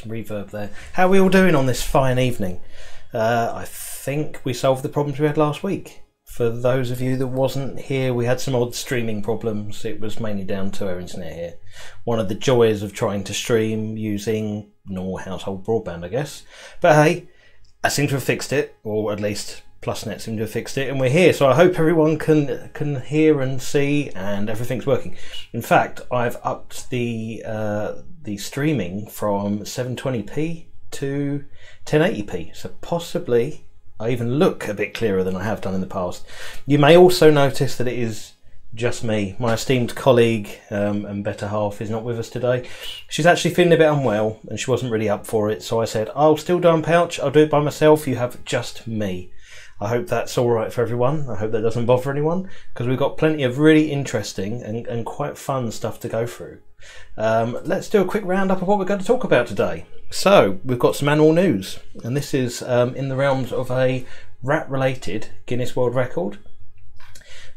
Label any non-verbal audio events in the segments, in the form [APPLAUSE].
some reverb there. How are we all doing on this fine evening? Uh, I think we solved the problems we had last week. For those of you that wasn't here, we had some odd streaming problems. It was mainly down to our internet here. One of the joys of trying to stream using normal household broadband, I guess. But hey, I seem to have fixed it, or at least PlusNet seem to have fixed it, and we're here. So I hope everyone can can hear and see, and everything's working. In fact, I've upped the uh, the streaming from 720p to 1080p, so possibly I even look a bit clearer than I have done in the past. You may also notice that it is just me. My esteemed colleague um, and better half is not with us today. She's actually feeling a bit unwell and she wasn't really up for it. So I said, I'll still do Pouch. I'll do it by myself. You have just me. I hope that's all right for everyone. I hope that doesn't bother anyone because we've got plenty of really interesting and, and quite fun stuff to go through. Um, let's do a quick roundup of what we're going to talk about today. So, we've got some animal news, and this is um, in the realms of a rat related Guinness World Record.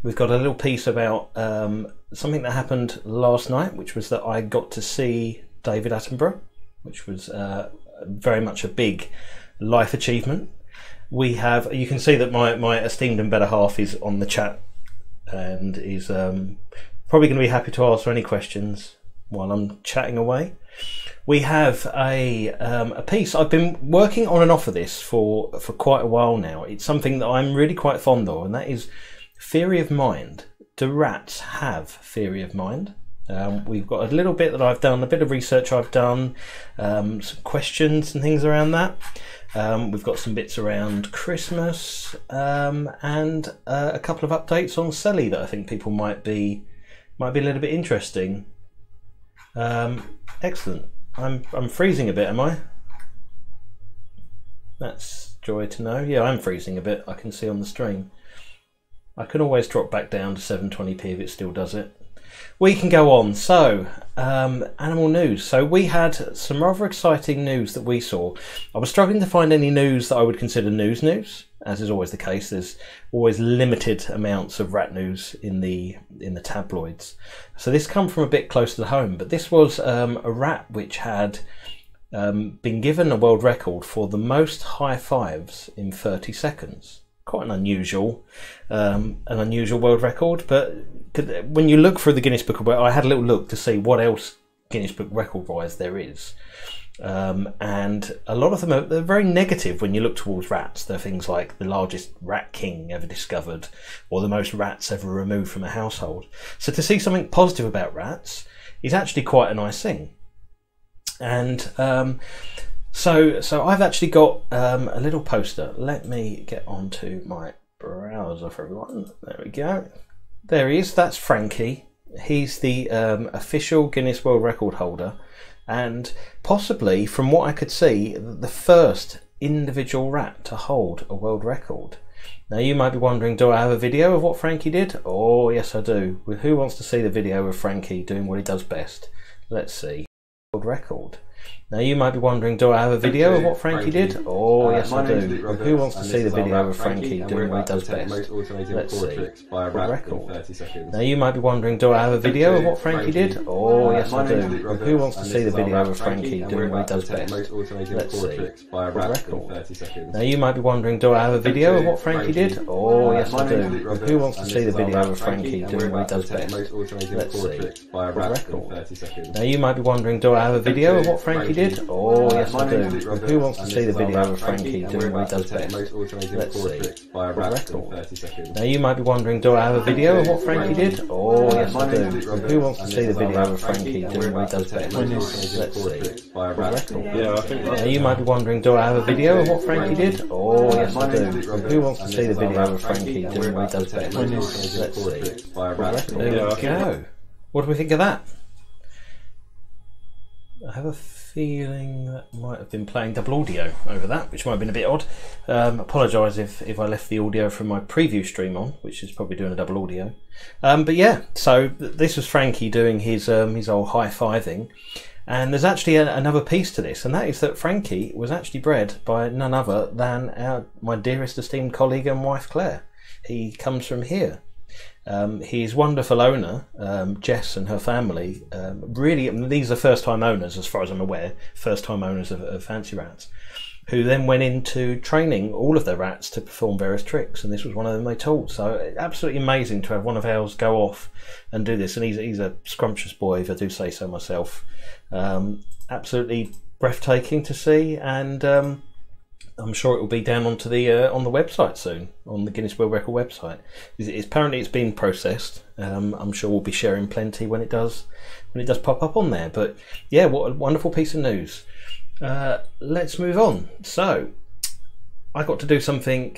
We've got a little piece about um, something that happened last night, which was that I got to see David Attenborough, which was uh, very much a big life achievement we have you can see that my, my esteemed and better half is on the chat and is um, probably going to be happy to answer any questions while I'm chatting away. We have a um, a piece. I've been working on and off of this for for quite a while now. It's something that I'm really quite fond of, and that is theory of mind. Do rats have theory of mind? Um, we've got a little bit that I've done, a bit of research I've done, um, some questions and things around that. Um, we've got some bits around Christmas um, and uh, a couple of updates on Selly that I think people might be might be a little bit interesting. Um, excellent. I'm I'm freezing a bit, am I? That's joy to know. Yeah, I'm freezing a bit. I can see on the stream. I can always drop back down to 720p if it still does it we can go on. So, um, animal news. So, we had some rather exciting news that we saw. I was struggling to find any news that I would consider news news, as is always the case. There's always limited amounts of rat news in the in the tabloids. So, this come from a bit closer to home, but this was um, a rat which had. Um, been given a world record for the most high fives in 30 seconds quite an unusual, um, an unusual world record. But when you look through the Guinness Book of World, I had a little look to see what else Guinness Book record wise there is. Um, and a lot of them are they're very negative when you look towards rats. They're things like the largest rat king ever discovered, or the most rats ever removed from a household. So to see something positive about rats is actually quite a nice thing. And um, so, so I've actually got um, a little poster. Let me get onto my browser for everyone. There we go. There he is. That's Frankie. He's the um, official Guinness World Record holder, and possibly, from what I could see, the first individual rat to hold a world record. Now you might be wondering, do I have a video of what Frankie did? Oh yes I do. Who wants to see the video of Frankie doing what he does best? Let's see. World record. Now you might be wondering, do I have a video of what Frankie, Frankie. did? Oh uh, yes I do. Who wants to see the video of Frankie, doing what he does best? Let's see. By record. Now you might be wondering, do I have a video of what Frankie did? Oh yes I do. Who wants to see the video of Frankie doing what he does best? Let's see. By record. Now you might be wondering, do I have a video of what Frankie did? Oh yes I do. Who wants to see the video of Frankie doing what he does best? Let's see. By record. Now you might be wondering, do I have a video of what Frankie did? Did? Oh, yes, I do. Who wants to see the video of Frankie doing what he does best? Let's see. Record. Now, you might be wondering, do I have a video of what Frankie did? Oh, yes, I do. Who wants to see the video of Frankie doing what he does best? Let's see. Record. Yeah, I think Now, you might be wondering, do I have a video of what Frankie did? Oh, yes, I do. Who wants to see the video of Frankie doing what he does best? Let's see. Record. There we go. What do we think of that? I have a feeling that might have been playing double audio over that, which might have been a bit odd. Um, Apologise if, if I left the audio from my preview stream on, which is probably doing a double audio. Um, but yeah, so th- this was Frankie doing his um, his old high fiving. And there's actually a, another piece to this, and that is that Frankie was actually bred by none other than our, my dearest esteemed colleague and wife Claire. He comes from here. Um, his wonderful owner, um, Jess and her family, um, really, these are first time owners, as far as I'm aware, first time owners of, of Fancy Rats, who then went into training all of their rats to perform various tricks, and this was one of them they taught. So, absolutely amazing to have one of ours go off and do this. And he's, he's a scrumptious boy, if I do say so myself. Um, absolutely breathtaking to see, and um, I'm sure it will be down onto the uh, on the website soon, on the Guinness World Record website. It's, it's, apparently it's been processed. Um, I'm sure we'll be sharing plenty when it does when it does pop up on there. But yeah, what a wonderful piece of news. Uh, let's move on. So I got to do something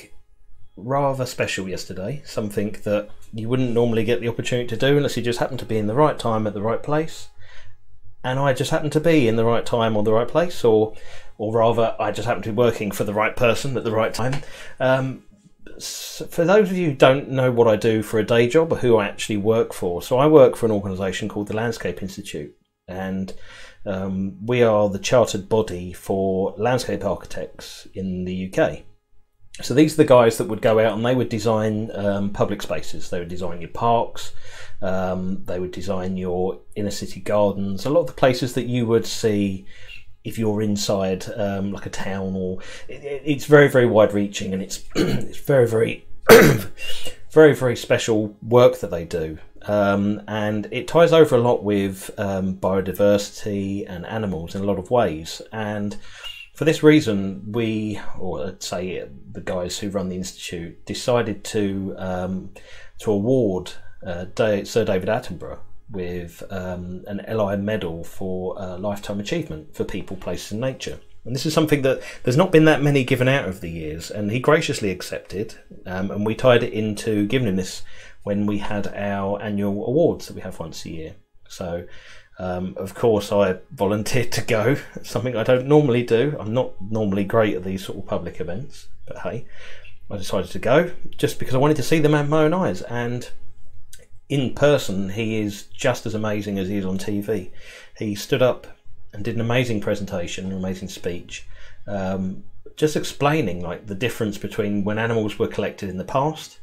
rather special yesterday. Something that you wouldn't normally get the opportunity to do unless you just happened to be in the right time at the right place. And I just happened to be in the right time or the right place, or or rather, I just happen to be working for the right person at the right time. Um, for those of you who don't know what I do for a day job or who I actually work for, so I work for an organisation called the Landscape Institute, and um, we are the chartered body for landscape architects in the UK. So these are the guys that would go out and they would design um, public spaces. They would design your parks. Um, they would design your inner city gardens. A lot of the places that you would see if you're inside um, like a town or it, it's very very wide reaching and it's [CLEARS THROAT] it's very very [CLEARS THROAT] very very special work that they do. Um, and it ties over a lot with um, biodiversity and animals in a lot of ways. And for this reason we or let's say the guys who run the institute decided to um, to award uh, Sir David Attenborough with um, an LI medal for uh, lifetime achievement for people, places, and nature. And this is something that there's not been that many given out over the years, and he graciously accepted. Um, and we tied it into giving him this when we had our annual awards that we have once a year. So, um, of course, I volunteered to go. [LAUGHS] something I don't normally do. I'm not normally great at these sort of public events, but hey, I decided to go just because I wanted to see them with my own eyes. And in person, he is just as amazing as he is on TV. He stood up and did an amazing presentation, an amazing speech, um, just explaining like the difference between when animals were collected in the past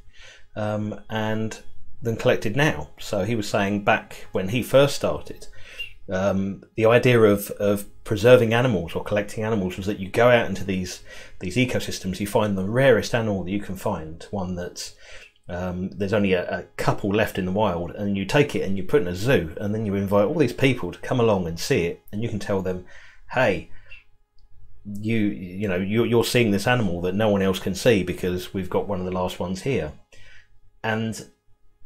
um, and then collected now. So he was saying back when he first started, um, the idea of, of preserving animals or collecting animals was that you go out into these these ecosystems, you find the rarest animal that you can find, one that's um, there's only a, a, couple left in the wild, and you take it and you put it in a zoo, and then you invite all these people to come along and see it, and you can tell them, "Hey, you you know you're, you're seeing this animal that no one else can see because we've got one of the last ones here," and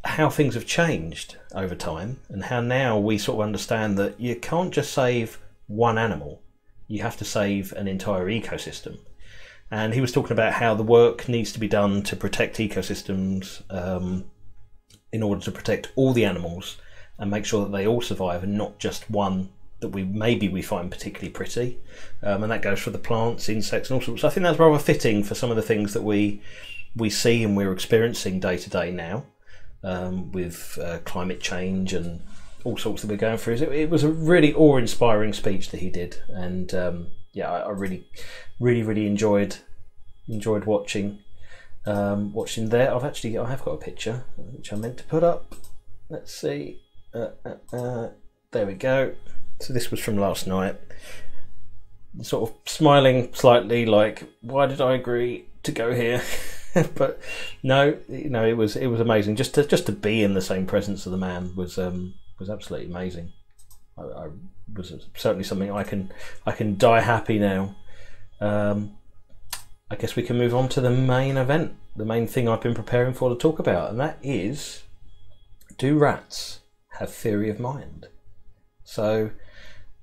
how things have changed over time, and how now we sort of understand that you can't just save one animal; you have to save an entire ecosystem and he was talking about how the work needs to be done to protect ecosystems um, in order to protect all the animals and make sure that they all survive and not just one that we maybe we find particularly pretty. Um, and that goes for the plants insects and all sorts. So i think that's rather fitting for some of the things that we we see and we're experiencing day to day now um, with uh, climate change and all sorts that we're going through. It, it was a really awe-inspiring speech that he did. And um, yeah, I, I, really, really, really enjoyed enjoyed watching um, watching there. I've actually I have got a picture which I meant to put up. Let's see. Uh, uh, uh, there we go. So this was from last night. Sort of smiling slightly, like, why did I agree to go here? [LAUGHS] but no, you know, it was it was amazing. Just to just to be in the same presence of the man was um, was absolutely amazing. I, I was certainly something I can I can die happy now. Um, I guess we can move on to the main event, the main thing I've been preparing for to talk about, and that is do rats have theory of mind? So,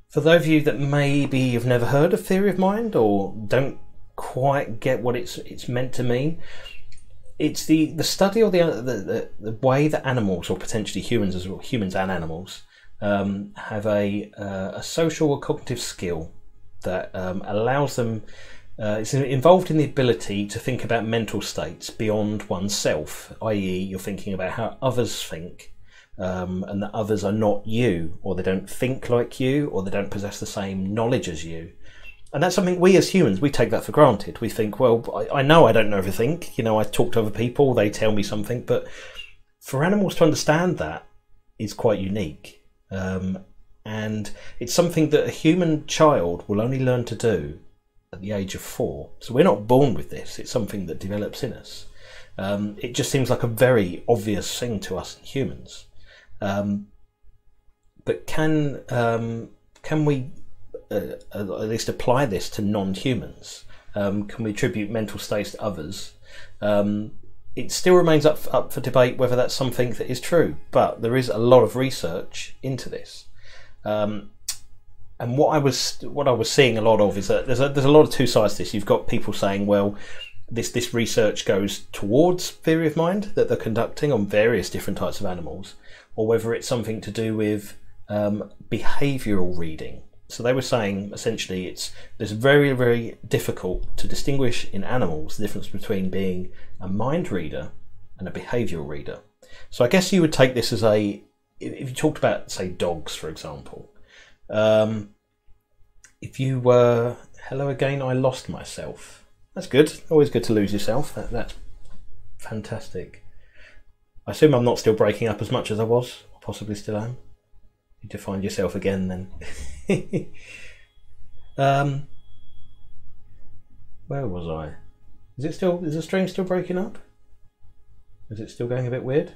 for those of you that maybe have never heard of theory of mind or don't quite get what it's it's meant to mean, it's the, the study or the, the, the way that animals or potentially humans as well, humans and animals um, have a, uh, a social or cognitive skill that um, allows them. Uh, it's involved in the ability to think about mental states beyond oneself, i.e., you're thinking about how others think, um, and that others are not you, or they don't think like you, or they don't possess the same knowledge as you. And that's something we as humans, we take that for granted. We think, well, I, I know I don't know everything. You know, I talk to other people, they tell me something, but for animals to understand that is quite unique. Um, and it's something that a human child will only learn to do at the age of four. So we're not born with this, it's something that develops in us. Um, it just seems like a very obvious thing to us humans. Um, but can um, can we uh, at least apply this to non-humans? Um, can we attribute mental states to others? It still remains up up for debate whether that's something that is true, but there is a lot of research into this. Um, and what I was what I was seeing a lot of is that there's a, there's a lot of two sides to this. You've got people saying, well, this this research goes towards theory of mind that they're conducting on various different types of animals, or whether it's something to do with um, behavioural reading. So they were saying essentially it's there's very very difficult to distinguish in animals the difference between being a mind reader and a behavioural reader. So I guess you would take this as a if you talked about say dogs for example. Um, if you were hello again, I lost myself. That's good. Always good to lose yourself. That, that's fantastic. I assume I'm not still breaking up as much as I was, possibly still am. To find yourself again then. [LAUGHS] um, where was I? Is it still? Is the stream still breaking up? Is it still going a bit weird?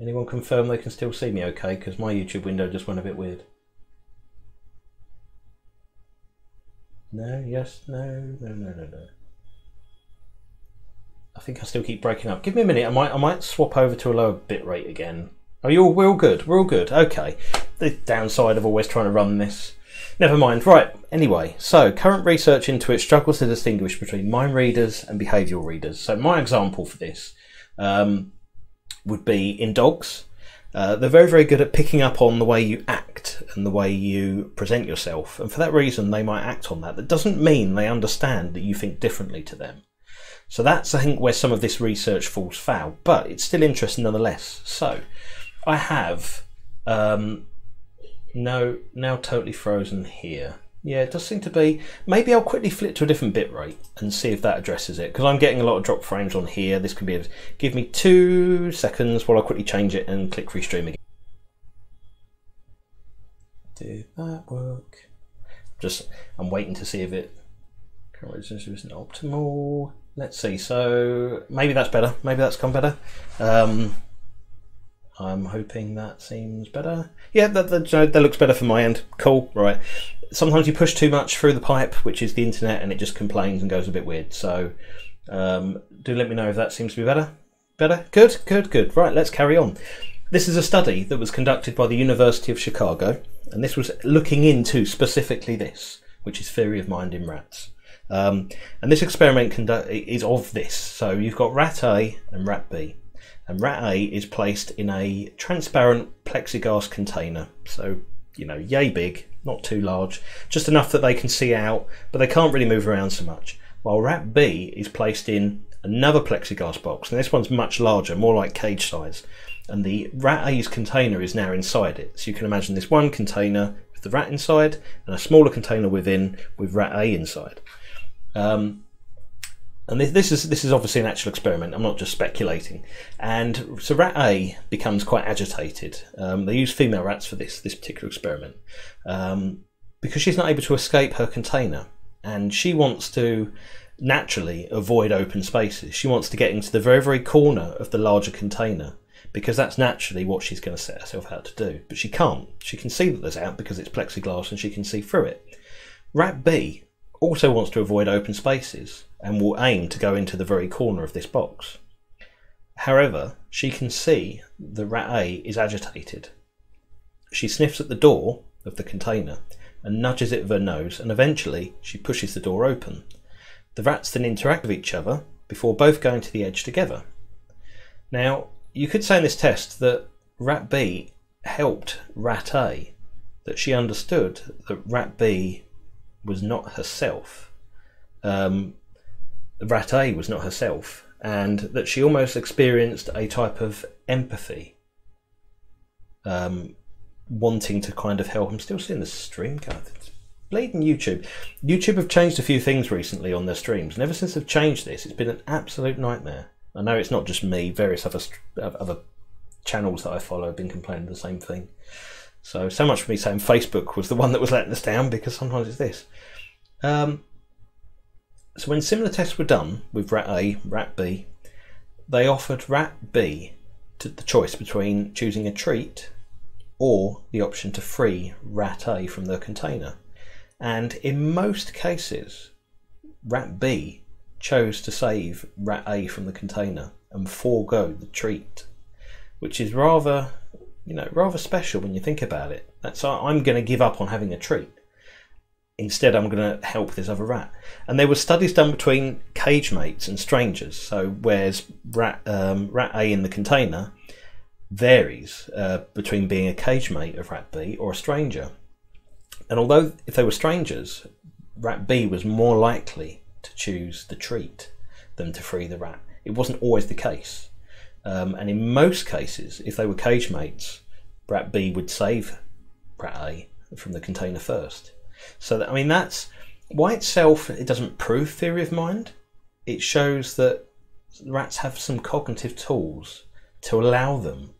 Anyone confirm they can still see me okay? Because my YouTube window just went a bit weird. No, yes, no, no, no, no, no. I think I still keep breaking up. Give me a minute. I might, I might swap over to a lower bit rate again. Are you all, we're all good? We're all good. Okay. The downside of always trying to run this. Never mind. Right. Anyway, so current research into it struggles to distinguish between mind readers and behavioural readers. So my example for this um, would be in dogs. Uh, they're very, very good at picking up on the way you act and the way you present yourself, and for that reason, they might act on that. That doesn't mean they understand that you think differently to them. So that's, I think, where some of this research falls foul, but it's still interesting nonetheless. So I have um, no now totally frozen here. Yeah, it does seem to be. Maybe I'll quickly flip to a different bitrate and see if that addresses it because I'm getting a lot of drop frames on here. This can be. Give me two seconds while I quickly change it and click restream again. Did that work? Just I'm waiting to see if it current resolution isn't optimal. Let's see. So maybe that's better. Maybe that's come better. Um, I'm hoping that seems better. Yeah, that, that, that looks better for my end. Cool. Right sometimes you push too much through the pipe, which is the internet, and it just complains and goes a bit weird. So um, do let me know if that seems to be better. Better? Good, good, good. Right, let's carry on. This is a study that was conducted by the University of Chicago, and this was looking into specifically this, which is theory of mind in rats. Um, and this experiment conduct- is of this. So you've got rat A and rat B. And rat A is placed in a transparent plexiglass container. So, you know, yay big, not too large, just enough that they can see out, but they can't really move around so much. While rat B is placed in another plexiglass box, and this one's much larger, more like cage size. And the rat A's container is now inside it. So you can imagine this one container with the rat inside, and a smaller container within with rat A inside. Um, and this is this is obviously an actual experiment. I'm not just speculating. And so rat A becomes quite agitated. Um, they use female rats for this this particular experiment um, because she's not able to escape her container, and she wants to naturally avoid open spaces. She wants to get into the very very corner of the larger container because that's naturally what she's going to set herself out to do. But she can't. She can see that there's out because it's plexiglass and she can see through it. Rat B also wants to avoid open spaces and will aim to go into the very corner of this box. However, she can see the rat A is agitated. She sniffs at the door of the container and nudges it with her nose, and eventually she pushes the door open. The rats then interact with each other before both going to the edge together. Now, you could say in this test that rat B helped rat A, that she understood that rat B was not herself. Um, Rat A was not herself, and that she almost experienced a type of empathy, um, wanting to kind of help. I'm still seeing the stream, God, it's bleeding YouTube. YouTube have changed a few things recently on their streams, and ever since they've changed this, it's been an absolute nightmare. I know it's not just me. Various other other channels that I follow have been complaining the same thing. So so much for me saying Facebook was the one that was letting us down because sometimes it's this. Um, so when similar tests were done with rat A, rat B, they offered rat B the choice between choosing a treat or the option to free rat A from the container. And in most cases, rat B chose to save rat A from the container and forego the treat, which is rather, you know, rather special when you think about it. That's I'm going to give up on having a treat. Instead, I'm going to help this other rat. And there were studies done between cage mates and strangers. So, whereas rat um, rat A in the container varies uh, between being a cage mate of rat B or a stranger. And although if they were strangers, rat B was more likely to choose the treat than to free the rat. It wasn't always the case. Um, and in most cases, if they were cage mates, rat B would save rat A from the container first. So, that, I mean, that's why itself, it doesn't prove theory of mind. It shows that rats have some cognitive tools to allow them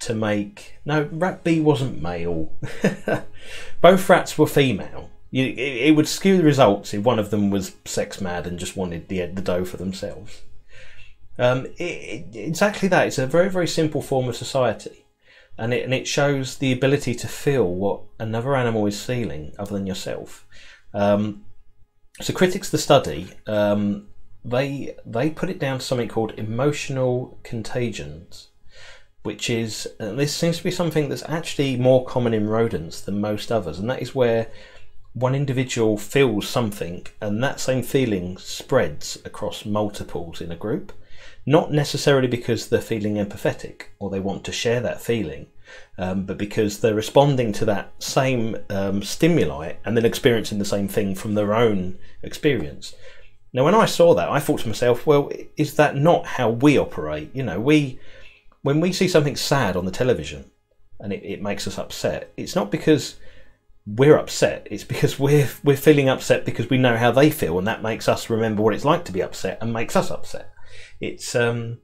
to make. No, rat B wasn't male. [LAUGHS] Both rats were female. You, it, it, would skew the results if one of them was sex mad and just wanted the the dough for themselves. Um, it, it, exactly that. It's a very very simple form of society, and it and it shows the ability to feel what another animal is feeling other than yourself. Um, so critics the study um, they they put it down to something called emotional contagions which is uh, this seems to be something that's actually more common in rodents than most others, and that is where one individual feels something and that same feeling spreads across multiples in a group. Not necessarily because they're feeling empathetic or they want to share that feeling, um, but because they're responding to that same um, stimuli and then experiencing the same thing from their own experience. Now, when I saw that, I thought to myself, well, is that not how we operate? You know, we when we see something sad on the television and it, it makes us upset, it's not because we're upset. It's because we're we're feeling upset because we know how they feel, and that makes us remember what it's like to be upset and makes us upset. It's um,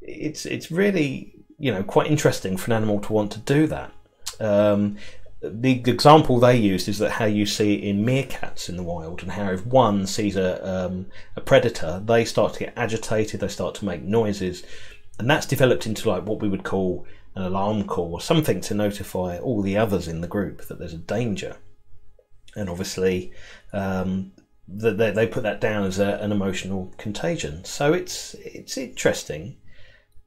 it's it's really you know quite interesting for an animal to want to do that. Um, the example they used is that how you see in meerkats in the wild, and how if one sees a um, a predator, they start to get agitated, they start to make noises, and that's developed into like what we would call an alarm call or something to notify all the others in the group that there's a danger. And obviously, um, they, they put that down as a, an emotional contagion. So it's it's interesting.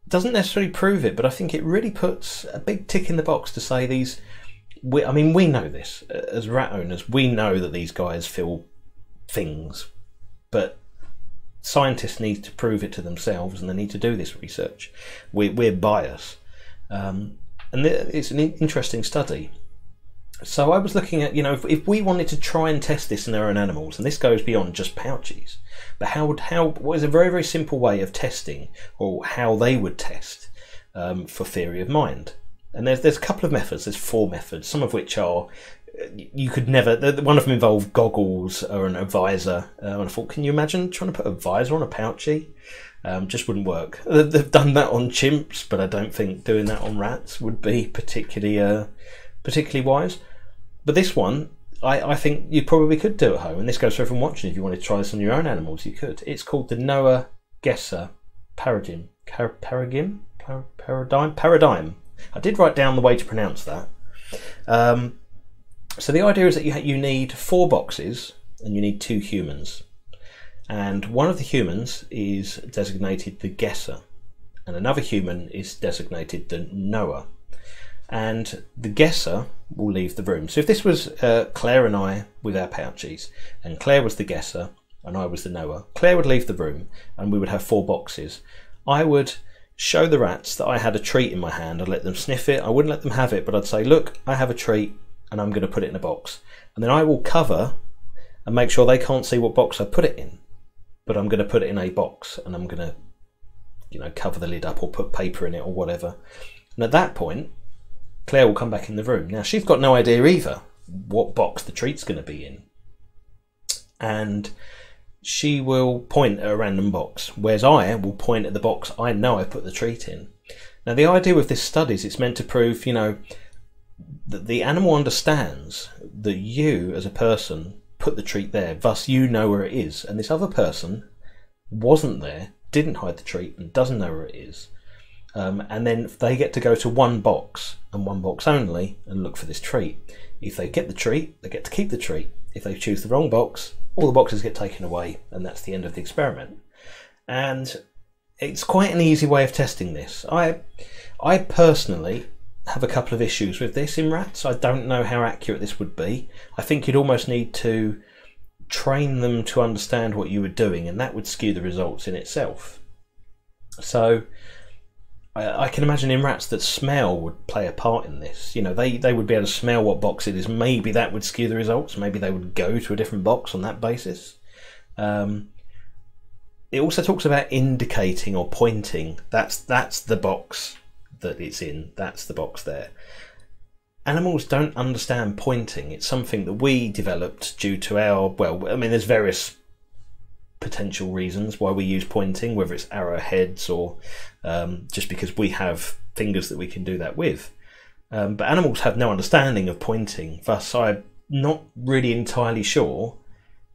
Doesn't necessarily prove it, but I think it really puts a big tick in the box to say these. We, I mean, we know this as rat owners. We know that these guys feel things, but scientists need to prove it to themselves, and they need to do this research. We, we're biased um, and it's an interesting study. So I was looking at, you know, if, if, we wanted to try and test this in our own animals, and this goes beyond just pouches, but how would how what is a very very simple way of testing, or how they would test um, for theory of mind? And there's there's a couple of methods. There's four methods, some of which are you could never. One of them involved goggles or an advisor. Uh, and I thought, can you imagine trying to put a visor on a pouchy? Um, just wouldn't work. They've done that on chimps, but I don't think doing that on rats would be particularly uh, particularly wise. But this one, I, I think you probably could do at home, and this goes for everyone watching. If you wanted to try this on your own animals, you could. It's called the Knower Guesser paradigm. Paradigm? Paradigm? Paradigm. I did write down the way to pronounce that. Um, so the idea is that you, you need four boxes and you need two humans and one of the humans is designated the Guesser, and another human is designated the Knower. And the guesser will leave the room. So if this was uh, Claire and I with our pouches, and Claire was the guesser and I was the Knower, Claire would leave the room and we would have four boxes. I would show the rats that I had a treat in my hand. I'd let them sniff it. I wouldn't let them have it, but I'd say, Look, I have a treat and I'm going to put it in a box. And then I will cover and make sure they can't see what box I put it in but I'm going to put it in a box and I'm going to, you know, cover the lid up or put paper in it or whatever. And at that point, Claire will come back in the room. Now, she's got no idea either what box the treat's going to be in. And she will point at a random box, whereas I will point at the box I know I put the treat in. Now, the idea with this study is it's meant to prove, you know, that the animal understands that you, as a person, put the treat there, thus you know where it is, and this other person wasn't there, didn't hide the treat, and doesn't know where it is. Um, and then they get to go to one box and one box only and look for this treat. If they get the treat, they get to keep the treat. If they choose the wrong box, all the boxes get taken away, and that's the end of the experiment. And it's quite an easy way of testing this. I, I personally have a couple of issues with this in rats. I don't know how accurate this would be. I think you'd almost need to train them to understand what you were doing, and that would skew the results in itself. So I, I can imagine in rats that smell would play a part in this. You know, they, they would be able to smell what box it is. Maybe that would skew the results. Maybe they would go to a different box on that basis. Um, it also talks about indicating or pointing. That's that's the box that it's in. That's the box there. Animals don't understand pointing. It's something that we developed due to our well. I mean, there's various potential reasons why we use pointing, whether it's arrowheads or um, just because we have fingers that we can do that with. Um, but animals have no understanding of pointing, thus, I'm not really entirely sure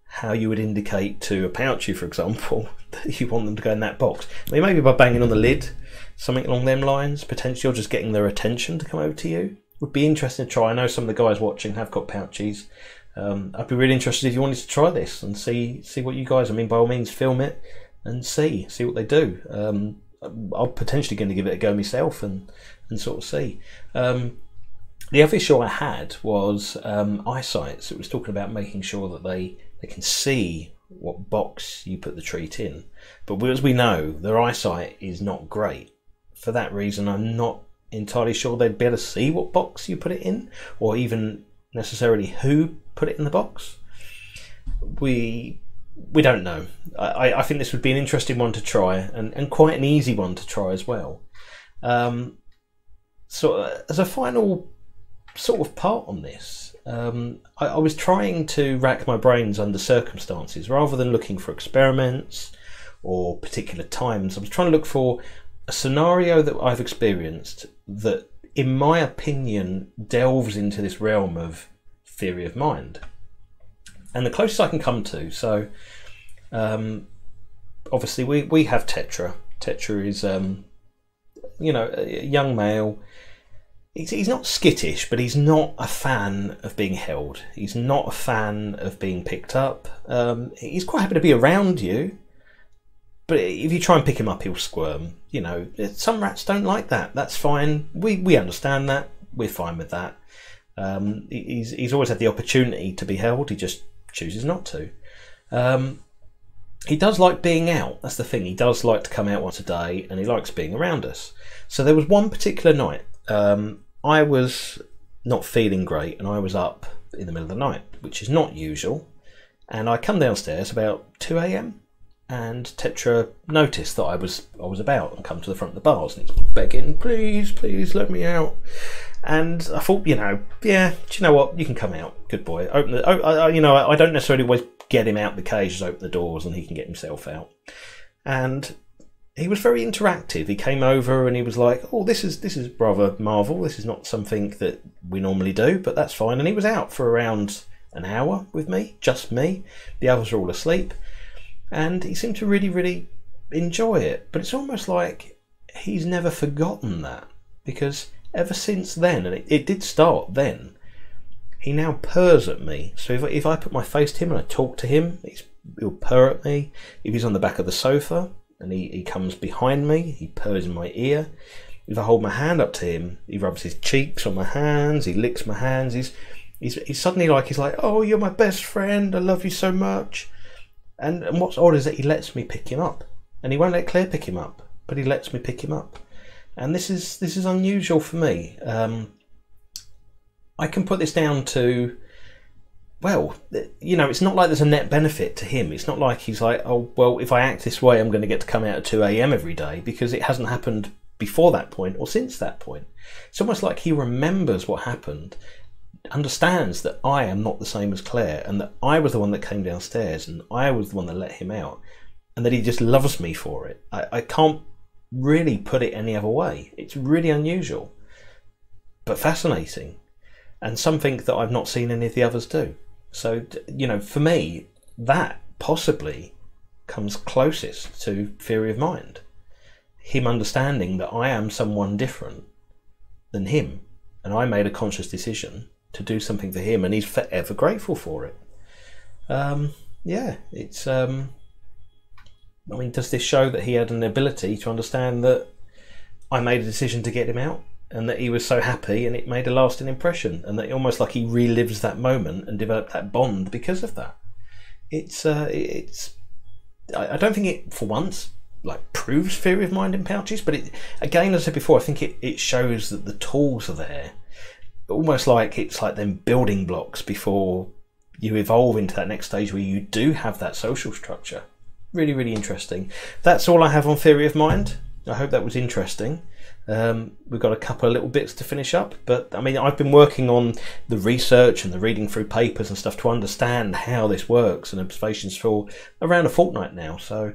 how you would indicate to a pouchy, for example, [LAUGHS] that you want them to go in that box. I mean, maybe by banging on the lid, something along them lines, potentially, or just getting their attention to come over to you. Would be interesting to try. I know some of the guys watching have got pouchies. Um, I'd be really interested if you wanted to try this and see see what you guys. I mean, by all means, film it and see see what they do. Um, I'm potentially going to give it a go myself and and sort of see. Um, the other issue I had was um, eyesight. So it was talking about making sure that they they can see what box you put the treat in. But as we know, their eyesight is not great. For that reason, I'm not entirely sure they'd be able to see what box you put it in, or even necessarily who put it in the box. We we don't know. I, I think this would be an interesting one to try, and, and quite an easy one to try as well. Um, so, uh, as a final sort of part on this, um, I, I, was trying to rack my brains under circumstances rather than looking for experiments or particular times. I was trying to look for a scenario that I've experienced that, in my opinion, delves into this realm of theory of mind. And the closest I can come to, so um, obviously we, we have Tetra. Tetra is, um, you know, a young male. He's, he's not skittish, but he's not a fan of being held. He's not a fan of being picked up. Um, he's quite happy to be around you, but if you try and pick him up, he'll squirm. You know, some rats don't like that. That's fine. We we understand that. We're fine with that. Um, he's he's always had the opportunity to be held. He just chooses not to. Um, he does like being out. That's the thing. He does like to come out once a day, and he likes being around us. So there was one particular night. Um, I was not feeling great, and I was up in the middle of the night, which is not usual. And I come downstairs about two a.m and Tetra noticed that I was I was about and come to the front of the bars and he's begging, please, please let me out. And I thought, you know, yeah, do you know what? You can come out, good boy. Open the, oh, you know, I don't necessarily always get him out the cage, just open the doors and he can get himself out. And he was very interactive. He came over and he was like, "Oh, this is this is rather marvel. This is not something that we normally do, but that's fine." And he was out for around an hour with me, just me. The others were all asleep and he seemed to really, really enjoy it. But it's almost like he's never forgotten that because ever since then, and it, it did start then, he now purrs at me. So if, if I put my face to him and I talk to him, he'll purr at me. If he's on the back of the sofa and he, he comes behind me, he purrs in my ear. If I hold my hand up to him, he rubs his cheeks on my hands, he licks my hands. He's, he's, he's suddenly like, he's like, oh, you're my best friend, I love you so much. And, and what's odd is that he lets me pick him up, and he won't let Claire pick him up, but he lets me pick him up, and this is this is unusual for me. Um, I can put this down to, well, you know, it's not like there's a net benefit to him. It's not like he's like, oh, well, if I act this way, I'm going to get to come out at two a.m. every day because it hasn't happened before that point or since that point. It's almost like he remembers what happened understands that I am not the same as Claire and that I was the one that came downstairs and I was the one that let him out and that he just loves me for it. I, I can't really put it any other way. It's really unusual, but fascinating and something that I've not seen any of the others do. So, you know, for me, that possibly comes closest to theory of mind. Him understanding that I am someone different than him, and I made a conscious decision to do something for him, and he's forever grateful for it. Um, yeah, it's. Um, I mean, does this show that he had an ability to understand that I made a decision to get him out, and that he was so happy, and it made a lasting impression, and that almost like he relives that moment and developed that bond because of that. It's. Uh, it's. I, I don't think it, for once, like proves theory of mind in pouches, but it again, as I said before, I think it, it shows that the tools are there almost like it's like them building blocks before you evolve into that next stage where you do have that social structure. Really, really interesting. That's all I have on theory of mind. I hope that was interesting. Um, we've got a couple of little bits to finish up, but I mean, I've been working on the research and the reading through papers and stuff to understand how this works and observations for around a fortnight now. So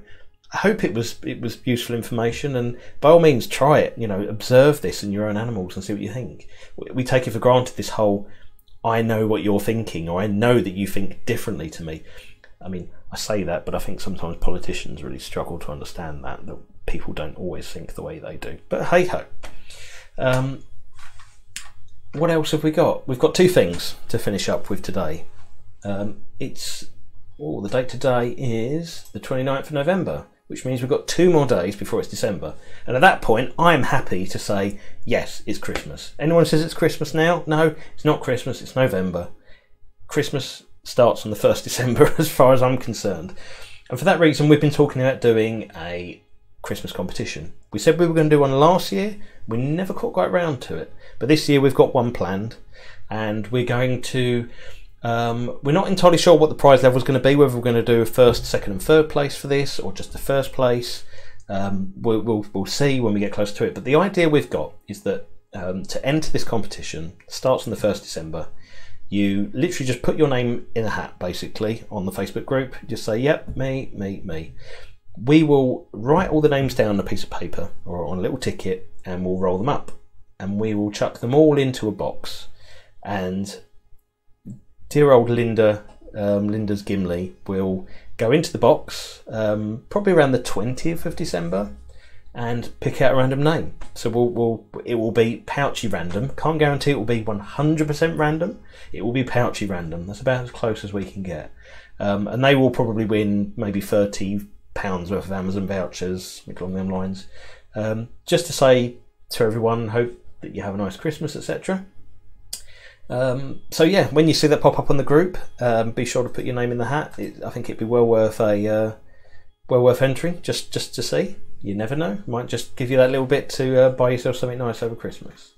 I hope it was it was useful information, and by all means, try it. You know, observe this in your own animals and see what you think. We take it for granted this whole "I know what you're thinking" or "I know that you think differently to me." I mean, I say that, but I think sometimes politicians really struggle to understand that that people don't always think the way they do. But hey ho. Um, what else have we got? We've got two things to finish up with today. Um, it's oh, the date today is the 29th of November which means we've got two more days before it's December. And at that point, I'm happy to say, yes, it's Christmas. Anyone says it's Christmas now? No, it's not Christmas, it's November. Christmas starts on the 1st [LAUGHS] December, as far as I'm concerned. And for that reason, we've been talking about doing a Christmas competition. We said we were going to do one last year, we never got quite round to it. But this year, we've got one planned, and we're going to um, we're not entirely sure what the prize level is going to be, whether we're going to do a first, second, and third place for this, or just the first place. Um, we'll, we'll, we'll, see when we get close to it. But the idea we've got is that um, to enter this competition starts on the 1st December. You literally just put your name in a hat, basically, on the Facebook group. Just say, yep, me, me, me. We will write all the names down on a piece of paper or on a little ticket and we'll roll them up. And we will chuck them all into a box. And dear old Linda, um, Linda's Gimli, will go into the box um, probably around the 20th of December and pick out a random name. So we'll, we'll it will be pouchy random. Can't guarantee it will be 100% random. It will be pouchy random. That's about as close as we can get. Um, and they will probably win maybe 30 pounds worth of Amazon vouchers, along them lines. Um, just to say to everyone, hope that you have a nice Christmas, etc. Um, so yeah, when you see that pop up on the group, um, be sure to put your name in the hat. It, I think it'd be well worth a uh, well worth entering just just to see. You never know, might just give you that little bit to uh, buy yourself something nice over Christmas.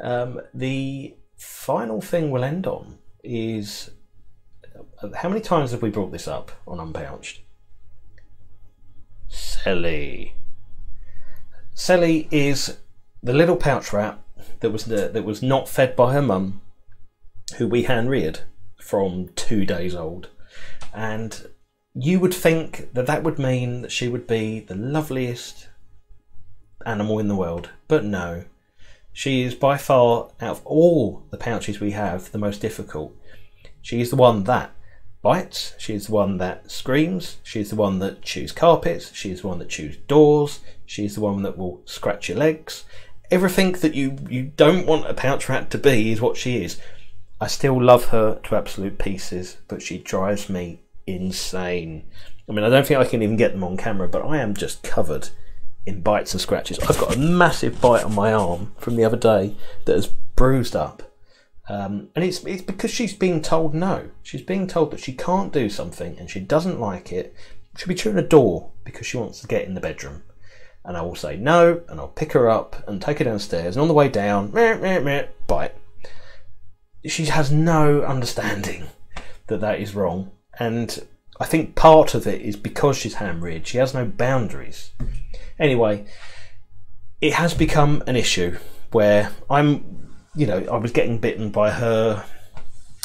Um, the final thing we'll end on is uh, how many times have we brought this up on Unpouched? Selly. Selly is the little pouch rat that was the, that was not fed by her mum, who we hand reared from two days old, and you would think that that would mean that she would be the loveliest animal in the world, but no. She is by far, out of all the pouches we have, the most difficult. She is the one that bites, she is the one that screams, she is the one that chews carpets, she is the one that chews doors, she is the one that will scratch your legs, everything that you, you don't want a pouch rat to be is what she is. I still love her to absolute pieces, but she drives me insane. I mean, I don't think I can even get them on camera, but I am just covered in bites and scratches. I've got a massive bite on my arm from the other day that has bruised up. Um, and it's, it's because she's being told no. She's being told that she can't do something and she doesn't like it. She'll be chewing a door because she wants to get in the bedroom and I will say no, and I'll pick her up and take her downstairs. And on the way down, meh, meh, meh, bite. She has no understanding that that is wrong, and I think part of it is because she's hand reared. She has no boundaries. Anyway, it has become an issue where I'm you know, I was getting bitten by her.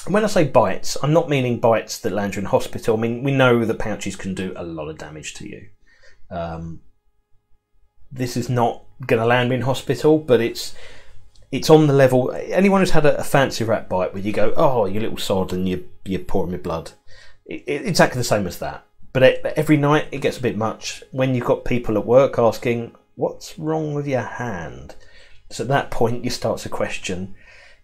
When I say bites, I'm not meaning bites that land you in hospital. I mean, we know that pouches can do a lot of damage to you. Um, this is not going to land me in hospital, but it's it's on the level. Anyone who's had a, a, fancy rat bite where you go, "Oh, you little sod," and you you're pouring me blood. It, it, exactly the same as that. But it, every night it gets a bit much when you've got people at work asking, "What's wrong with your hand?" So at that point, you start to question: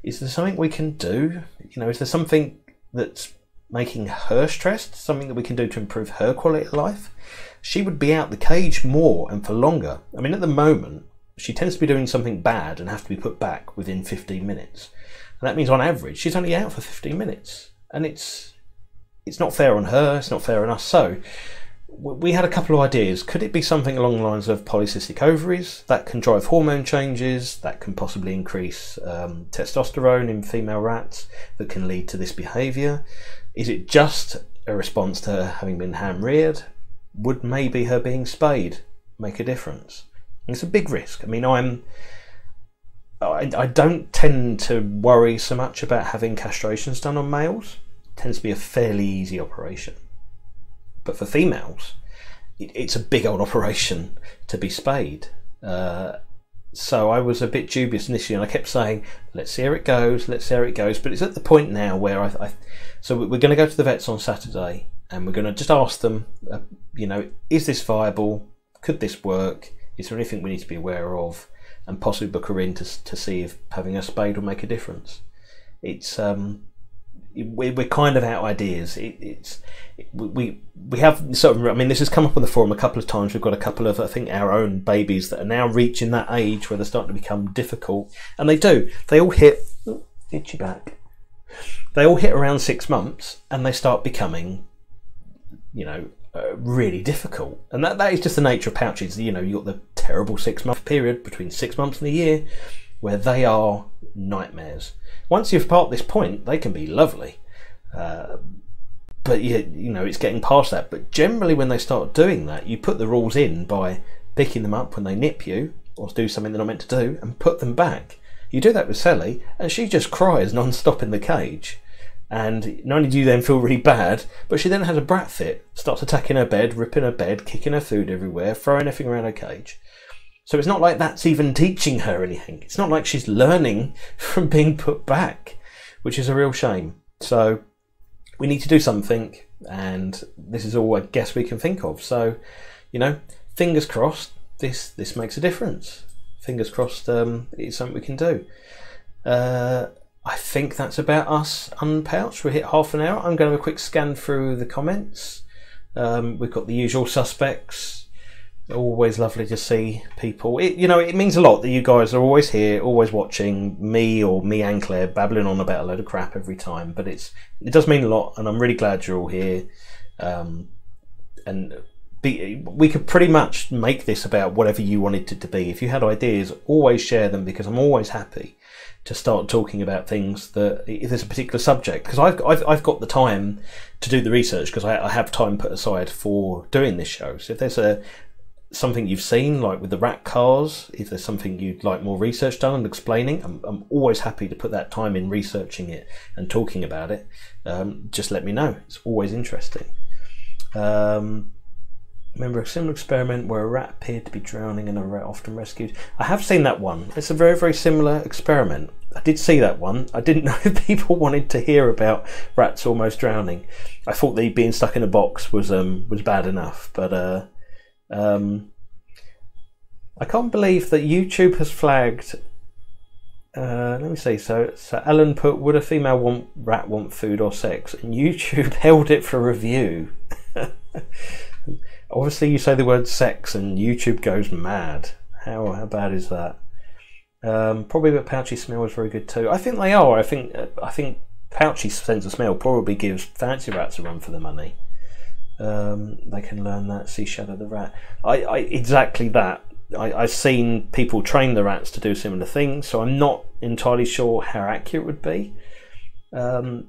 Is there something we can do? You know, is there something that's making her stressed? Something that we can do to improve her quality of life? She would be out the cage more and for longer. I mean, at the moment, she tends to be doing something bad and have to be put back within 15 minutes. And that means on average she's only out for 15 minutes. And it's it's not fair on her, it's not fair on us. So we had a couple of ideas. Could it be something along the lines of polycystic ovaries that can drive hormone changes, that can possibly increase um, testosterone in female rats, that can lead to this behaviour? Is it just a response to having been hand reared? Would maybe her being spayed make a difference? It's a big risk. I mean, I'm. I, I don't tend to worry so much about having castrations done on males. It tends to be a fairly easy operation. But for females, it, it's a big old operation to be spayed. Uh, so I was a bit dubious initially, and I kept saying, "Let's see how it goes. Let's see how it goes." But it's at the point now where I, I so we're going to go to the vets on Saturday, and we're going to just ask them, uh, you know, is this viable? Could this work? Is there anything we need to be aware of? And possibly book her in to, to see if having a spayed will make a difference. It's um, we're, kind of out ideas. It, it's we we have sort of. I mean, this has come up on the forum a couple of times. We've got a couple of I think our own babies that are now reaching that age where they're starting to become difficult, and they do. They all hit itchy back. They all hit around six months, and they start becoming, you know, uh, really difficult. And that, that is just the nature of pouches. You know, you've got the terrible six month period between six months and a year where they are nightmares. Once you've passed this point, they can be lovely. Uh, but you, you know, it's getting past that. But generally, when they start doing that, you put the rules in by picking them up when they nip you or do something they're not meant to do and put them back. You do that with Sally, and she just cries non stop in the cage. And not only do you then feel really bad, but she then has a brat fit, starts attacking her bed, ripping her bed, kicking her food everywhere, throwing everything around her cage. So it's not like that's even teaching her anything. It's not like she's learning [LAUGHS] from being put back, which is a real shame. So we need to do something, and this is all I guess we can think of. So, you know, fingers crossed, this this makes a difference. Fingers crossed, um, it's something we can do. Uh, I think that's about us unpouched. We hit half an hour. I'm going to have a quick scan through the comments. Um, we've got the usual suspects. Always lovely to see people. It, you know, it means a lot that you guys are always here, always watching me or me and Claire babbling on about a load of crap every time. But it's it does mean a lot, and I'm really glad you're all here. Um, and be, we could pretty much make this about whatever you wanted it to be. If you had ideas, always share them because I'm always happy to start talking about things that if there's a particular subject because I've, I've I've got the time to do the research because I, I have time put aside for doing this show. So if there's a something you've seen like with the rat cars, if there's something you'd like more research done and explaining, I'm I'm always happy to put that time in researching it and talking about it. Um, just let me know. It's always interesting. Um, remember a similar experiment where a rat appeared to be drowning and a rat often rescued. I have seen that one. It's a very, very similar experiment. I did see that one. I didn't [LAUGHS] know if people wanted to hear about rats almost drowning. I thought the being stuck in a box was um was bad enough, but uh, um, I can't believe that YouTube has flagged. Uh, let me see. So, so Alan put, "Would a female want rat want food or sex?" And YouTube [LAUGHS] held it for review. [LAUGHS] Obviously, you say the word sex and YouTube goes mad. How, how bad is that? Um, probably the pouchy smell is very good too. I think they are. I think uh, I think pouchy sense of smell probably gives fancy rats a run for the money. Um, they can learn that. See Shadow the rat. I, I exactly that. I, I've seen people train the rats to do similar things, so I'm not entirely sure how accurate it would be. Um,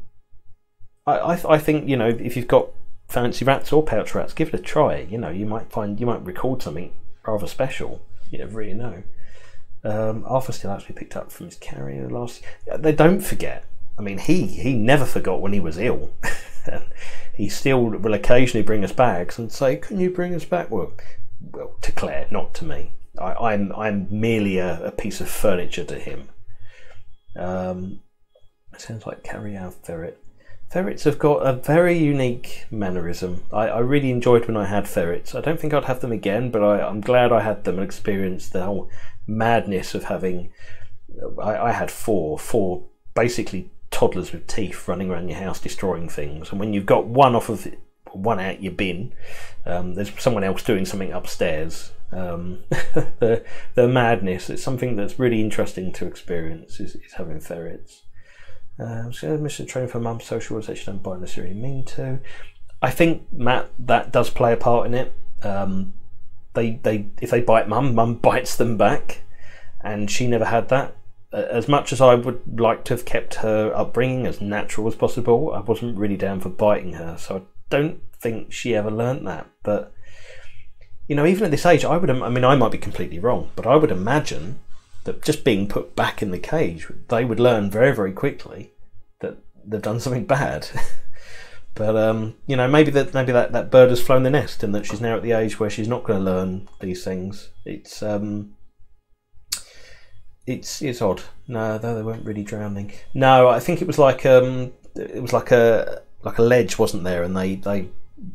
I, I, I think you know if you've got fancy rats or pouch rats, give it a try. You know, you might find you might record something rather special. You never really know. Um, Arthur still actually picked up from his carrier last. They don't forget. I mean, he he never forgot when he was ill. [LAUGHS] he still will occasionally bring us bags and say, "Can you bring us back?" Well, well to Claire, not to me. I, am I'm, I'm merely a, a, piece of furniture to him. Um, sounds like carry out ferret. Ferrets have got a very unique mannerism. I, I, really enjoyed when I had ferrets. I don't think I'd have them again, but I, am glad I had them and experienced the whole madness of having. I, I had four, four basically toddlers with teeth running around your house destroying things. And when you've got one off of one out your bin, um, there's someone else doing something upstairs. Um, [LAUGHS] the the madness. It's something that's really interesting to experience. Is, is having ferrets. Um, so mission training for mum socialisation and not necessarily mean to. I think Matt that does play a part in it. Um, they they if they bite mum, mum [LAUGHS] bites them back, and she never had that. As much as I would like to have kept her upbringing as natural as possible, I wasn't really down for biting her, so I don't think she ever learnt that. But you know, even at this age, I would. I mean, I might be completely wrong, but I would imagine that just being put back in the cage, they would learn very, very quickly they've done something bad. [LAUGHS] but um, you know, maybe that maybe that, that bird has flown the nest, and that she's now at the age where she's not going to learn these things. It's um, it's it's odd. No, though they weren't really drowning. No, I think it was like um, it was like a like a ledge, wasn't there? And they they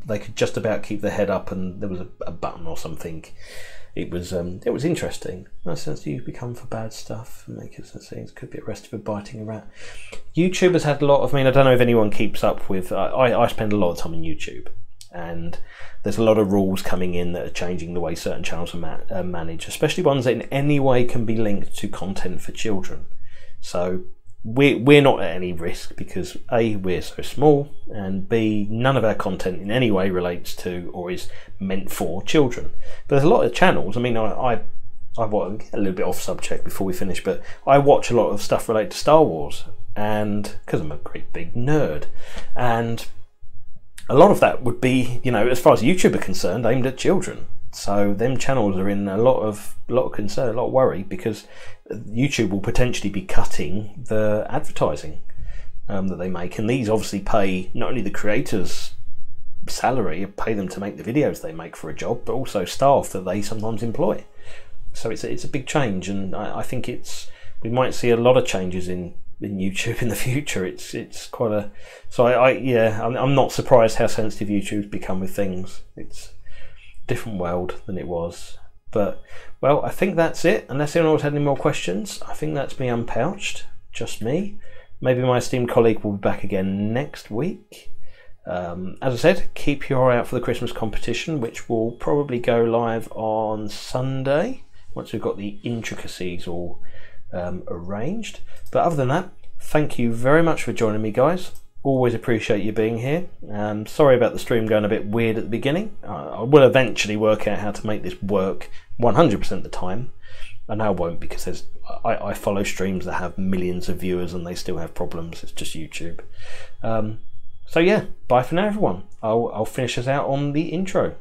they could just about keep their head up, and there was a, a button or something it was um, it was interesting. In sense, you become for bad stuff Makers and things could be arrested for biting a rat. YouTube has had a lot of. I mean, I don't know if anyone keeps up with. I I spend a lot of time on YouTube, and there's a lot of rules coming in that are changing the way certain channels are ma- managed, especially ones that in any way can be linked to content for children. So we're, we're not at any risk because A, we're so small, and B, none of our content in any way relates to or is meant for children. But there's a lot of channels. I mean, I, I, I want a little bit off subject before we finish, but I watch a lot of stuff related to Star Wars, and because I'm a great big nerd, and a lot of that would be, you know, as far as YouTube are concerned, aimed at children. So them channels are in a lot of lot of concern, a lot of worry because YouTube will potentially be cutting the advertising um, that they make, and these obviously pay not only the creators salary, pay them to make the videos they make for a job, but also staff that they sometimes employ. So it's a, it's a big change, and I, I think it's we might see a lot of changes in in YouTube [LAUGHS] in the future. It's it's quite a so I, I yeah I'm, I'm not surprised how sensitive YouTube's become with things. It's different world than it was. But well, I think that's it. Unless anyone else had any more questions, I think that's me unpouched. Just me. Maybe my esteemed colleague will be back again next week. Um, as I said, keep your eye out for the Christmas competition, which will probably go live on Sunday once we've got the intricacies all um, arranged. But other than that, thank you very much for joining me, guys always appreciate you being here. Um, sorry about the stream going a bit weird at the beginning. I, will eventually work out how to make this work 100% of the time. And I won't because there's I, I, follow streams that have millions of viewers and they still have problems. It's just YouTube. Um, so yeah, bye for now, everyone. I'll, I'll finish us out on the intro.